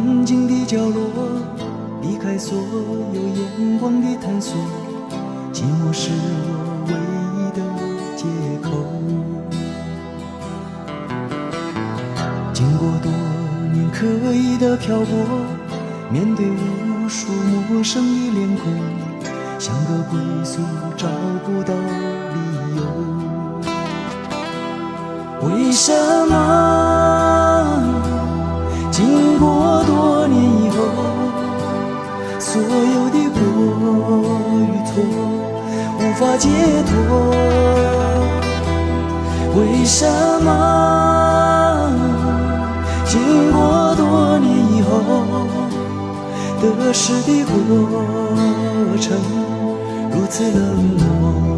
安静的角落，避开所有眼光的探索，寂寞是我唯一的借口。经过多年刻意的漂泊，面对无数陌生的脸孔，像个归宿找不到理由。为什么所有的过与错无法解脱？为什么经过多年以后，得失的过程如此冷漠？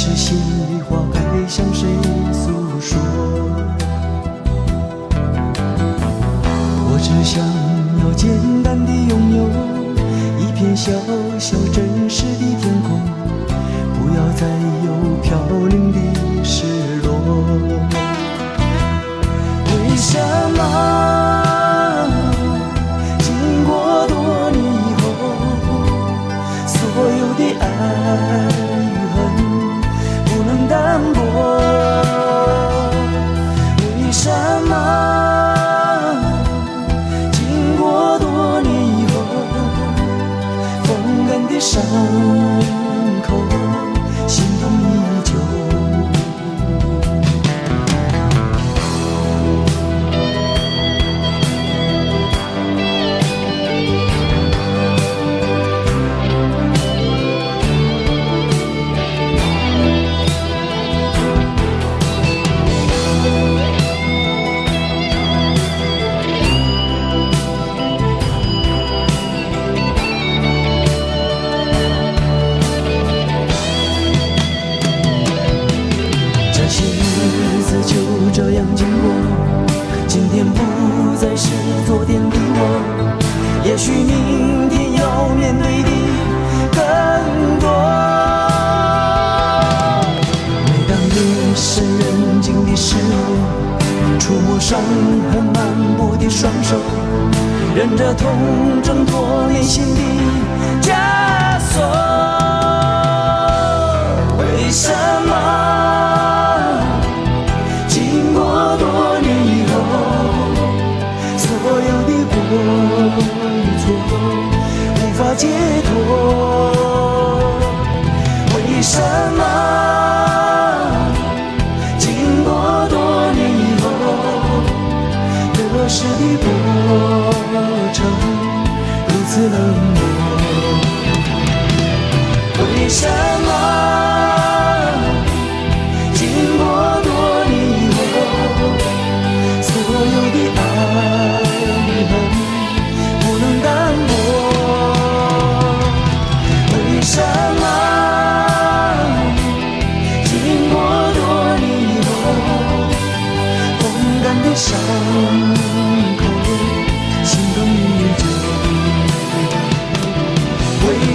是心里话该向谁诉说。我只想要简单的拥有一片小小真实的天空，不要再有飘零的失落。为什么薄？为什么经过多年以后，风干的伤今天不再是昨天的我，也许明天要面对的更多。每当夜深人静的时候，触摸伤痕漫步的双手，忍着痛挣脱内解脱。为什么经过多年以后得失的过程如此冷漠？为什么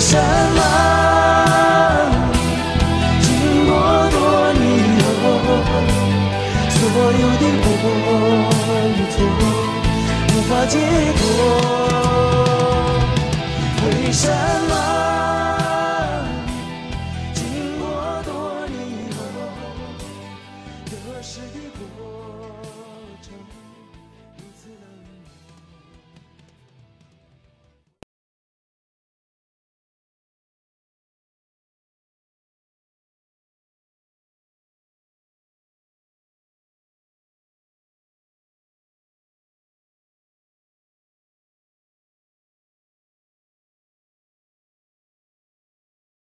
为什么经过多年以后所有的过与错无法解脱。为什么？